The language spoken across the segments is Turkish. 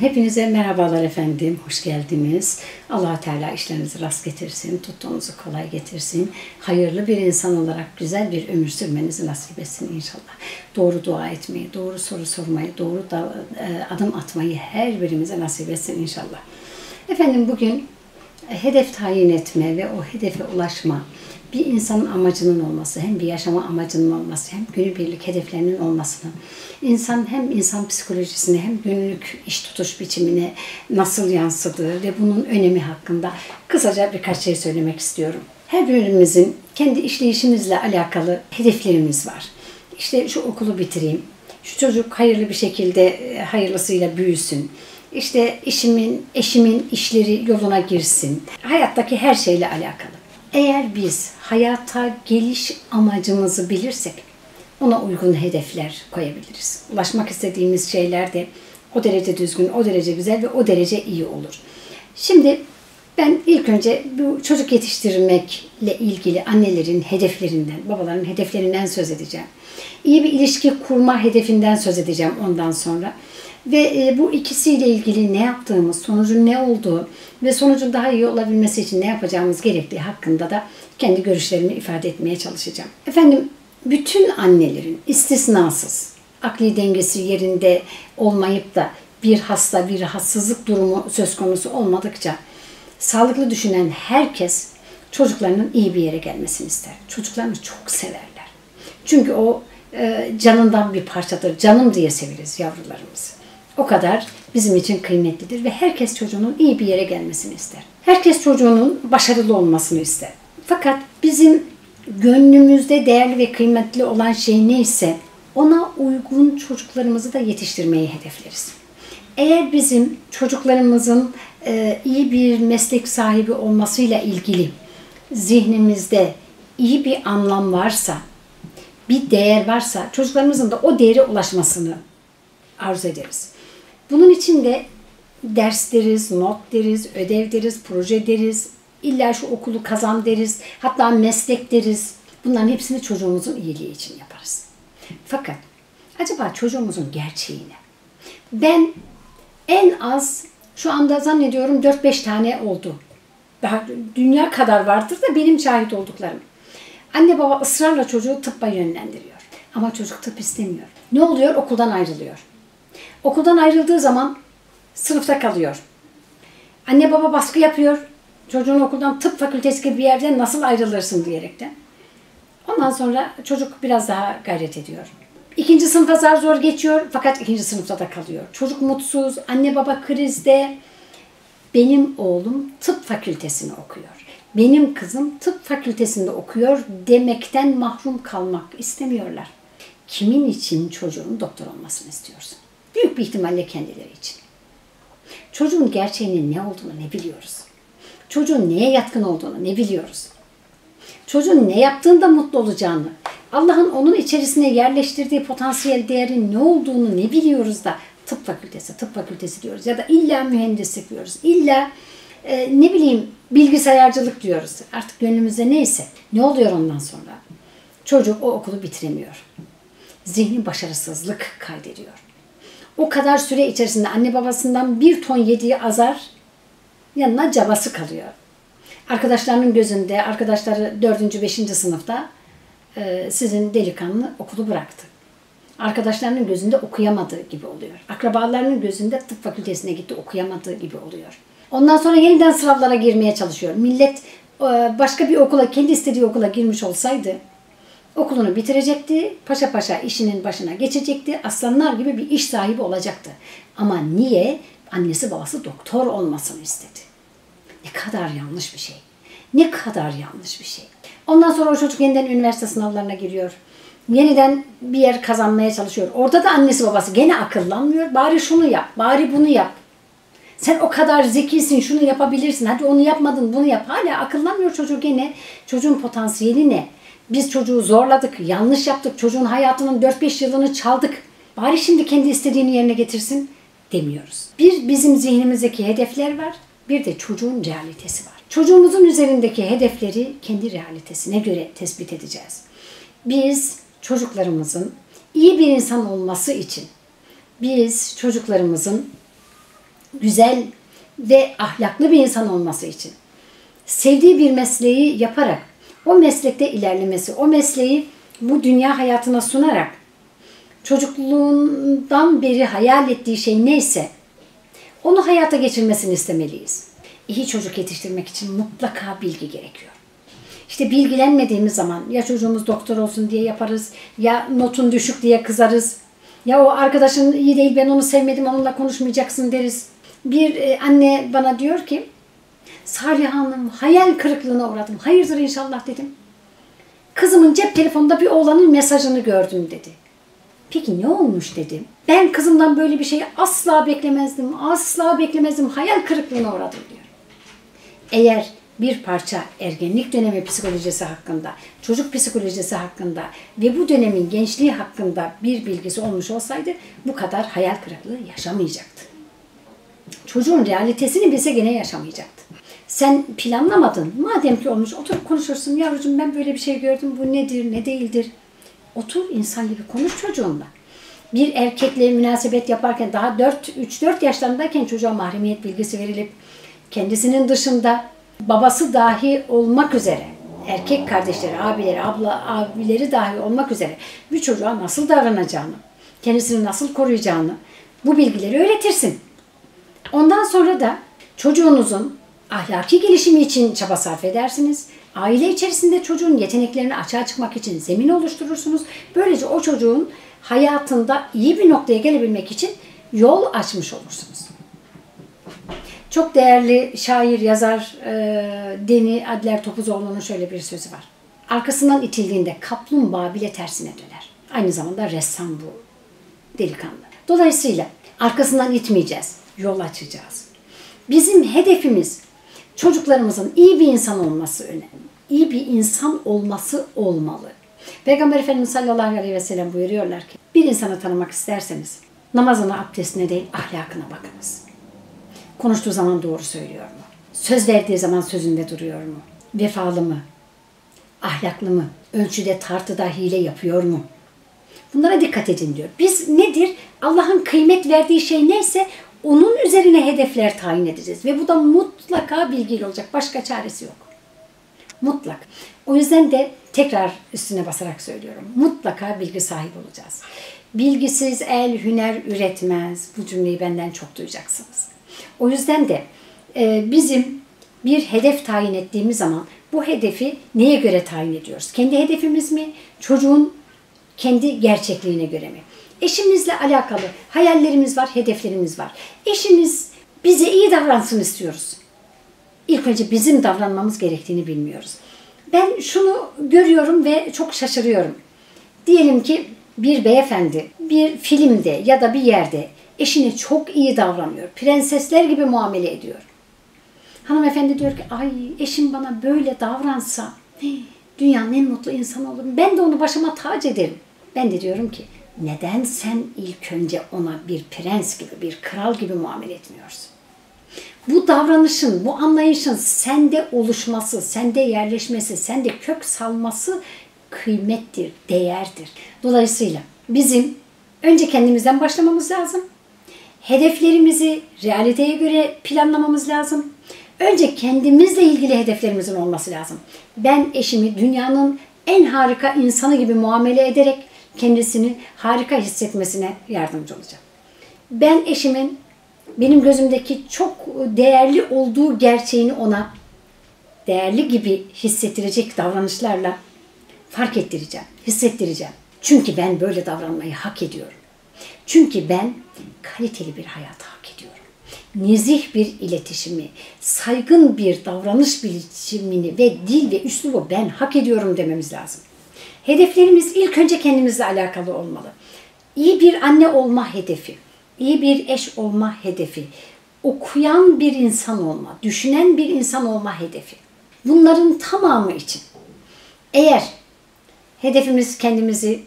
Hepinize merhabalar efendim, hoş geldiniz. allah Teala işlerinizi rast getirsin, tuttuğunuzu kolay getirsin. Hayırlı bir insan olarak güzel bir ömür sürmenizi nasip etsin inşallah. Doğru dua etmeyi, doğru soru sormayı, doğru da, e, adım atmayı her birimize nasip etsin inşallah. Efendim bugün hedef tayin etme ve o hedefe ulaşma, bir insanın amacının olması, hem bir yaşama amacının olması, hem günübirlik hedeflerinin olmasını, insan hem insan psikolojisine hem günlük iş tutuş biçimine nasıl yansıdığı ve bunun önemi hakkında kısaca birkaç şey söylemek istiyorum. Her birimizin kendi işleyişimizle alakalı hedeflerimiz var. İşte şu okulu bitireyim, şu çocuk hayırlı bir şekilde e, hayırlısıyla büyüsün, işte işimin, eşimin işleri yoluna girsin. Hayattaki her şeyle alakalı. Eğer biz hayata geliş amacımızı bilirsek ona uygun hedefler koyabiliriz. Ulaşmak istediğimiz şeyler de o derece düzgün, o derece güzel ve o derece iyi olur. Şimdi ben ilk önce bu çocuk yetiştirmekle ilgili annelerin hedeflerinden, babaların hedeflerinden söz edeceğim. İyi bir ilişki kurma hedefinden söz edeceğim ondan sonra. Ve e, bu ikisiyle ilgili ne yaptığımız, sonucun ne olduğu ve sonucun daha iyi olabilmesi için ne yapacağımız gerektiği hakkında da kendi görüşlerimi ifade etmeye çalışacağım. Efendim bütün annelerin istisnasız akli dengesi yerinde olmayıp da bir hasta, bir rahatsızlık durumu söz konusu olmadıkça sağlıklı düşünen herkes çocuklarının iyi bir yere gelmesini ister. Çocuklarını çok severler. Çünkü o e, canından bir parçadır. Canım diye severiz yavrularımızı. O kadar bizim için kıymetlidir ve herkes çocuğunun iyi bir yere gelmesini ister. Herkes çocuğunun başarılı olmasını ister. Fakat bizim gönlümüzde değerli ve kıymetli olan şey neyse ona uygun çocuklarımızı da yetiştirmeyi hedefleriz. Eğer bizim çocuklarımızın e, iyi bir meslek sahibi olmasıyla ilgili zihnimizde iyi bir anlam varsa, bir değer varsa çocuklarımızın da o değere ulaşmasını arzu ederiz. Bunun için de ders deriz, not deriz, ödev deriz, proje deriz, illa şu okulu kazan deriz, hatta meslek deriz. Bunların hepsini çocuğumuzun iyiliği için yaparız. Fakat acaba çocuğumuzun gerçeği ne? Ben en az şu anda zannediyorum 4-5 tane oldu. Daha dünya kadar vardır da benim şahit olduklarım. Anne baba ısrarla çocuğu tıbba yönlendiriyor. Ama çocuk tıp istemiyor. Ne oluyor? Okuldan ayrılıyor. Okuldan ayrıldığı zaman sınıfta kalıyor. Anne baba baskı yapıyor. Çocuğun okuldan tıp fakültesi gibi bir yerden nasıl ayrılırsın diyerekten. Ondan sonra çocuk biraz daha gayret ediyor. İkinci sınıfa zar zor geçiyor fakat ikinci sınıfta da kalıyor. Çocuk mutsuz, anne baba krizde. Benim oğlum tıp fakültesini okuyor. Benim kızım tıp fakültesinde okuyor demekten mahrum kalmak istemiyorlar. Kimin için çocuğun doktor olmasını istiyorsun? Büyük bir ihtimalle kendileri için. Çocuğun gerçeğinin ne olduğunu ne biliyoruz. Çocuğun neye yatkın olduğunu ne biliyoruz. Çocuğun ne yaptığında mutlu olacağını, Allah'ın onun içerisine yerleştirdiği potansiyel değerin ne olduğunu ne biliyoruz da tıp fakültesi, tıp fakültesi diyoruz ya da illa mühendislik diyoruz. İlla e, ne bileyim bilgisayarcılık diyoruz. Artık gönlümüzde neyse. Ne oluyor ondan sonra? Çocuk o okulu bitiremiyor. Zihni başarısızlık kaydediyor o kadar süre içerisinde anne babasından bir ton yediği azar yanına cabası kalıyor. Arkadaşlarının gözünde, arkadaşları 4. 5. sınıfta e, sizin delikanlı okulu bıraktı. Arkadaşlarının gözünde okuyamadığı gibi oluyor. Akrabalarının gözünde tıp fakültesine gitti okuyamadığı gibi oluyor. Ondan sonra yeniden sınavlara girmeye çalışıyor. Millet e, başka bir okula, kendi istediği okula girmiş olsaydı Okulunu bitirecekti, paşa paşa işinin başına geçecekti, aslanlar gibi bir iş sahibi olacaktı. Ama niye? Annesi babası doktor olmasını istedi. Ne kadar yanlış bir şey. Ne kadar yanlış bir şey. Ondan sonra o çocuk yeniden üniversite sınavlarına giriyor. Yeniden bir yer kazanmaya çalışıyor. Orada da annesi babası gene akıllanmıyor. Bari şunu yap, bari bunu yap. Sen o kadar zekisin, şunu yapabilirsin. Hadi onu yapmadın, bunu yap. Hala akıllanmıyor çocuk gene. Çocuğun potansiyeli ne? Biz çocuğu zorladık, yanlış yaptık, çocuğun hayatının 4-5 yılını çaldık. Bari şimdi kendi istediğini yerine getirsin demiyoruz. Bir bizim zihnimizdeki hedefler var, bir de çocuğun realitesi var. Çocuğumuzun üzerindeki hedefleri kendi realitesine göre tespit edeceğiz. Biz çocuklarımızın iyi bir insan olması için biz çocuklarımızın güzel ve ahlaklı bir insan olması için sevdiği bir mesleği yaparak o meslekte ilerlemesi, o mesleği bu dünya hayatına sunarak çocukluğundan beri hayal ettiği şey neyse onu hayata geçirmesini istemeliyiz. İyi çocuk yetiştirmek için mutlaka bilgi gerekiyor. İşte bilgilenmediğimiz zaman ya çocuğumuz doktor olsun diye yaparız, ya notun düşük diye kızarız, ya o arkadaşın iyi değil ben onu sevmedim onunla konuşmayacaksın deriz. Bir e, anne bana diyor ki Salih Hanım hayal kırıklığına uğradım. Hayırdır inşallah dedim. Kızımın cep telefonunda bir oğlanın mesajını gördüm dedi. Peki ne olmuş dedim. Ben kızımdan böyle bir şeyi asla beklemezdim. Asla beklemezdim. Hayal kırıklığına uğradım diyor. Eğer bir parça ergenlik dönemi psikolojisi hakkında, çocuk psikolojisi hakkında ve bu dönemin gençliği hakkında bir bilgisi olmuş olsaydı bu kadar hayal kırıklığı yaşamayacaktı. Çocuğun realitesini bilse gene yaşamayacaktı. Sen planlamadın. Madem ki olmuş oturup konuşursun. Yavrucuğum ben böyle bir şey gördüm. Bu nedir, ne değildir? Otur insan gibi konuş çocuğunla. Bir erkekle münasebet yaparken daha 4 3-4 yaşlarındayken çocuğa mahremiyet bilgisi verilip kendisinin dışında babası dahi olmak üzere erkek kardeşleri, abileri, abla, abileri dahi olmak üzere bir çocuğa nasıl davranacağını, kendisini nasıl koruyacağını bu bilgileri öğretirsin. Ondan sonra da çocuğunuzun ahlaki gelişimi için çaba sarf edersiniz. Aile içerisinde çocuğun yeteneklerini açığa çıkmak için zemin oluşturursunuz. Böylece o çocuğun hayatında iyi bir noktaya gelebilmek için yol açmış olursunuz. Çok değerli şair, yazar e, Deni Adler Topuzoğlu'nun şöyle bir sözü var. Arkasından itildiğinde kaplumbağa bile tersine döner. Aynı zamanda ressam bu delikanlı. Dolayısıyla arkasından itmeyeceğiz, yol açacağız. Bizim hedefimiz çocuklarımızın iyi bir insan olması önemli. İyi bir insan olması olmalı. Peygamber Efendimiz sallallahu aleyhi ve sellem buyuruyorlar ki bir insanı tanımak isterseniz namazına, abdestine değil ahlakına bakınız. Konuştuğu zaman doğru söylüyor mu? Söz verdiği zaman sözünde duruyor mu? Vefalı mı? Ahlaklı mı? Ölçüde tartıda hile yapıyor mu? Bunlara dikkat edin diyor. Biz nedir? Allah'ın kıymet verdiği şey neyse onun üzerine hedefler tayin edeceğiz. Ve bu da mutlaka bilgili olacak. Başka çaresi yok. Mutlak. O yüzden de tekrar üstüne basarak söylüyorum. Mutlaka bilgi sahibi olacağız. Bilgisiz el hüner üretmez. Bu cümleyi benden çok duyacaksınız. O yüzden de e, bizim bir hedef tayin ettiğimiz zaman bu hedefi neye göre tayin ediyoruz? Kendi hedefimiz mi? Çocuğun kendi gerçekliğine göre mi? Eşimizle alakalı hayallerimiz var, hedeflerimiz var. Eşimiz bize iyi davransın istiyoruz. İlk önce bizim davranmamız gerektiğini bilmiyoruz. Ben şunu görüyorum ve çok şaşırıyorum. Diyelim ki bir beyefendi bir filmde ya da bir yerde eşine çok iyi davranıyor. Prensesler gibi muamele ediyor. Hanımefendi diyor ki ay eşim bana böyle davransa dünyanın en mutlu insanı olurum. Ben de onu başıma tac ederim. Ben de diyorum ki neden sen ilk önce ona bir prens gibi, bir kral gibi muamele etmiyorsun? Bu davranışın, bu anlayışın sende oluşması, sende yerleşmesi, sende kök salması kıymettir, değerdir. Dolayısıyla bizim önce kendimizden başlamamız lazım. Hedeflerimizi realiteye göre planlamamız lazım. Önce kendimizle ilgili hedeflerimizin olması lazım. Ben eşimi dünyanın en harika insanı gibi muamele ederek kendisini harika hissetmesine yardımcı olacağım. Ben eşimin benim gözümdeki çok değerli olduğu gerçeğini ona değerli gibi hissettirecek davranışlarla fark ettireceğim, hissettireceğim. Çünkü ben böyle davranmayı hak ediyorum. Çünkü ben kaliteli bir hayat hak ediyorum. Nezih bir iletişimi, saygın bir davranış biçimini ve dil ve üslubu ben hak ediyorum dememiz lazım. Hedeflerimiz ilk önce kendimizle alakalı olmalı. İyi bir anne olma hedefi, iyi bir eş olma hedefi, okuyan bir insan olma, düşünen bir insan olma hedefi. Bunların tamamı için eğer hedefimiz kendimizi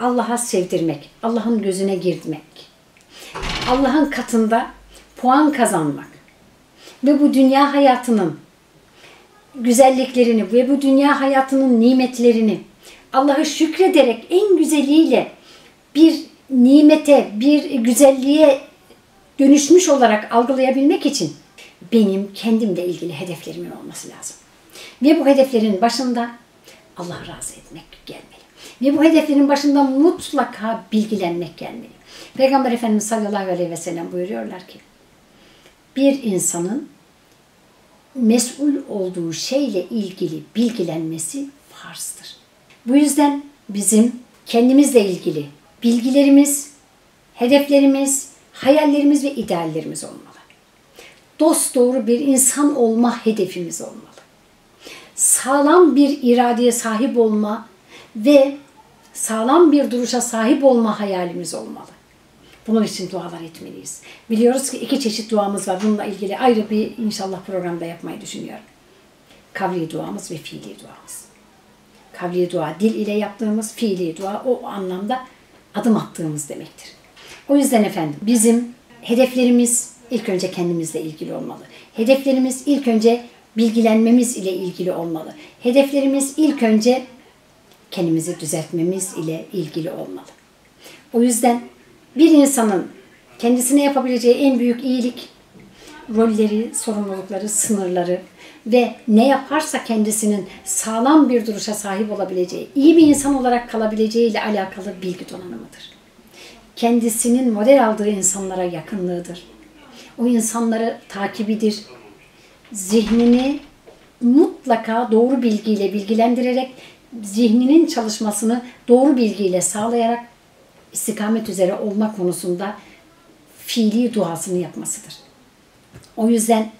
Allah'a sevdirmek, Allah'ın gözüne girmek, Allah'ın katında puan kazanmak ve bu dünya hayatının güzelliklerini ve bu dünya hayatının nimetlerini Allah'ı şükrederek en güzeliyle bir nimete, bir güzelliğe dönüşmüş olarak algılayabilmek için benim kendimle ilgili hedeflerimin olması lazım. Ve bu hedeflerin başında Allah razı etmek gelmeli. Ve bu hedeflerin başında mutlaka bilgilenmek gelmeli. Peygamber Efendimiz sallallahu aleyhi ve sellem buyuruyorlar ki bir insanın mesul olduğu şeyle ilgili bilgilenmesi farzdır. Bu yüzden bizim kendimizle ilgili bilgilerimiz, hedeflerimiz, hayallerimiz ve ideallerimiz olmalı. Dost doğru bir insan olma hedefimiz olmalı. Sağlam bir iradeye sahip olma ve sağlam bir duruşa sahip olma hayalimiz olmalı. Bunun için dualar etmeliyiz. Biliyoruz ki iki çeşit duamız var. Bununla ilgili ayrı bir inşallah programda yapmayı düşünüyorum. Kavli duamız ve fiili duamız. Kavli dua dil ile yaptığımız, fiili dua o anlamda adım attığımız demektir. O yüzden efendim bizim hedeflerimiz ilk önce kendimizle ilgili olmalı. Hedeflerimiz ilk önce bilgilenmemiz ile ilgili olmalı. Hedeflerimiz ilk önce kendimizi düzeltmemiz ile ilgili olmalı. O yüzden bir insanın kendisine yapabileceği en büyük iyilik rolleri, sorumlulukları, sınırları ve ne yaparsa kendisinin sağlam bir duruşa sahip olabileceği, iyi bir insan olarak kalabileceği ile alakalı bilgi donanımıdır. Kendisinin model aldığı insanlara yakınlığıdır. O insanları takibidir. Zihnini mutlaka doğru bilgiyle bilgilendirerek zihninin çalışmasını doğru bilgiyle sağlayarak istikamet üzere olma konusunda fiili duasını yapmasıdır. O yüzden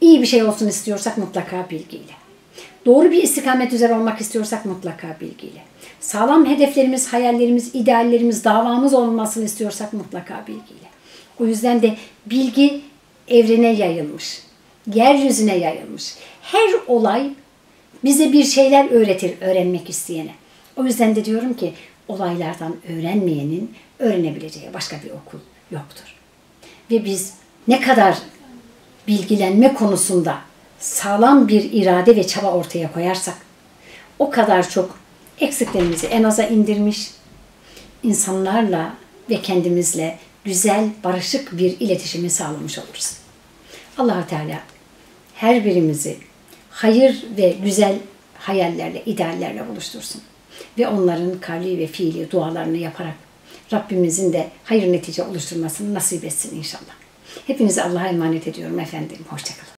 iyi bir şey olsun istiyorsak mutlaka bilgiyle. Doğru bir istikamet üzere olmak istiyorsak mutlaka bilgiyle. Sağlam hedeflerimiz, hayallerimiz, ideallerimiz, davamız olmasını istiyorsak mutlaka bilgiyle. O yüzden de bilgi evrene yayılmış. Yeryüzüne yayılmış. Her olay bize bir şeyler öğretir öğrenmek isteyene. O yüzden de diyorum ki olaylardan öğrenmeyenin öğrenebileceği başka bir okul yoktur. Ve biz ne kadar bilgilenme konusunda sağlam bir irade ve çaba ortaya koyarsak o kadar çok eksiklerimizi en aza indirmiş, insanlarla ve kendimizle güzel, barışık bir iletişimi sağlamış oluruz. allah Teala her birimizi hayır ve güzel hayallerle, ideallerle buluştursun. Ve onların kavli ve fiili dualarını yaparak Rabbimizin de hayır netice oluşturmasını nasip etsin inşallah. Hepinizi Allah'a emanet ediyorum efendim. Hoşçakalın.